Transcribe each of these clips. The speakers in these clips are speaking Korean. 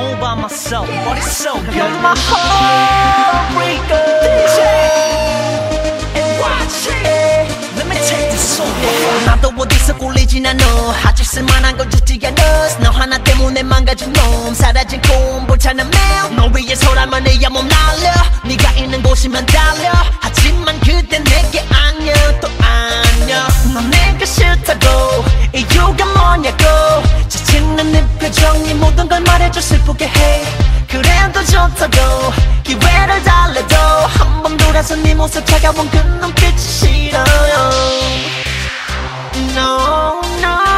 all by myself. Body soak, I got my heart. 어디서 꿀리진 않아. 아직 쓸만한 건 죽지 않아. 너 하나 때문에 망가진 놈. 사라진 꿈볼 찾는 매일. 너 위해서라면 내야몸 날려. 네가 있는 곳이면 달려. 하지만 그때 내게 안녕 또 안녕. 넌 내가 싫다고 이유가 뭐냐고. 지치는 네 표정이 모든 걸 말해줘 슬프게 해. 그래도 좋다고 기회를 달래도 한 번 돌아서 네 모습 차가운 그 눈빛이 싫어요 No, no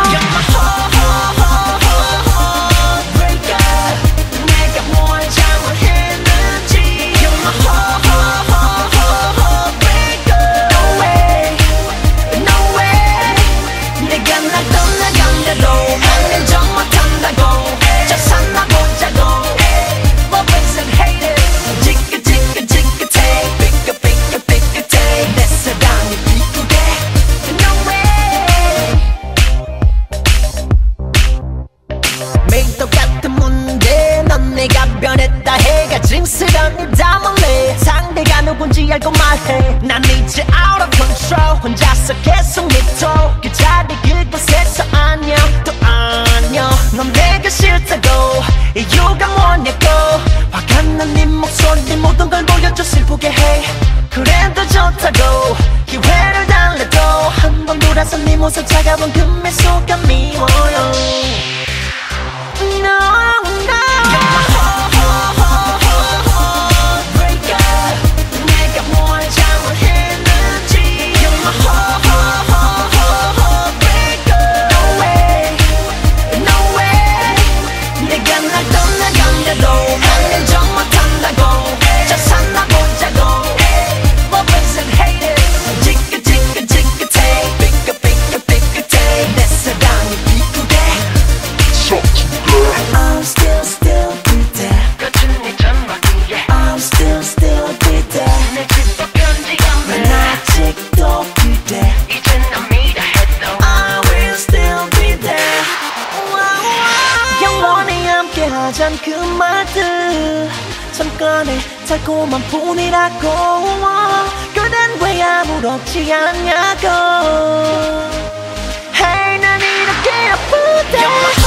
혼자서 계속 믿어. 그 자리 그곳에서 안녕. 또 안녕. 넌 내가 싫다고. 이유가 뭐냐고. 화가 난네 목소리 모든 걸 보여줘 슬프게 해. 그래도 좋다고. 기회를 달래도. 한 번 돌아서 네 모습 차가운 그 미소가 미워요. No, no. 하얀 그 말들. 잠깐의 달콤한 뿐이라고. 그댄 왜 아무렇지 않냐고. Hey 난 이렇게 아프대